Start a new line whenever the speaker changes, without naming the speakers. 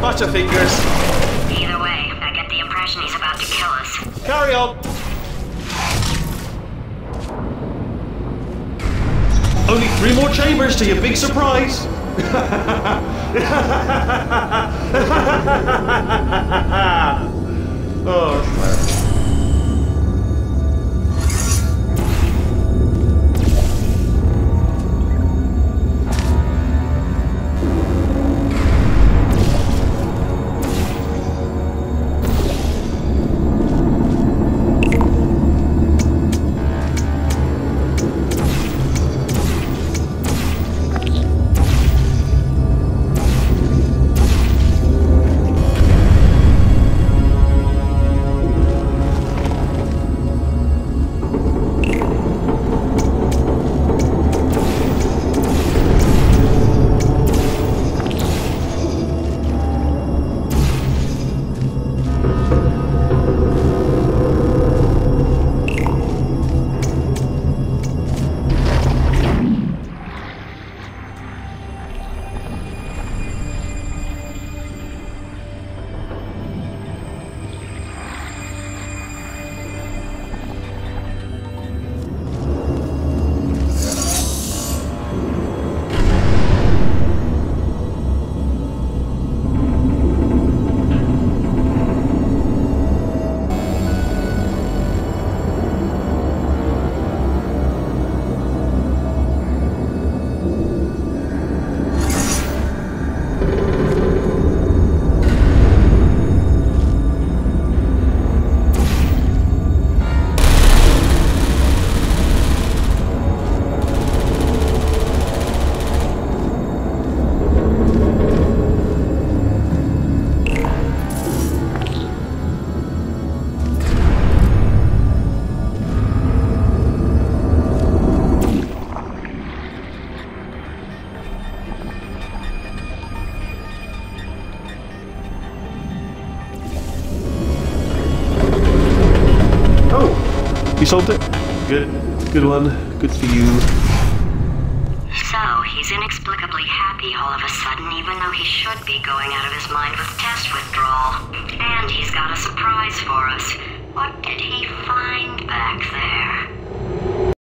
Butterfingers.
Either way, I get the impression he's about to kill us.
Carry on. Only three more chambers to your big surprise. you solved it. Good, good one. Good for you.
So, he's inexplicably happy all of a sudden, even though he should be going out of his mind with test withdrawal. And he's got a surprise for us.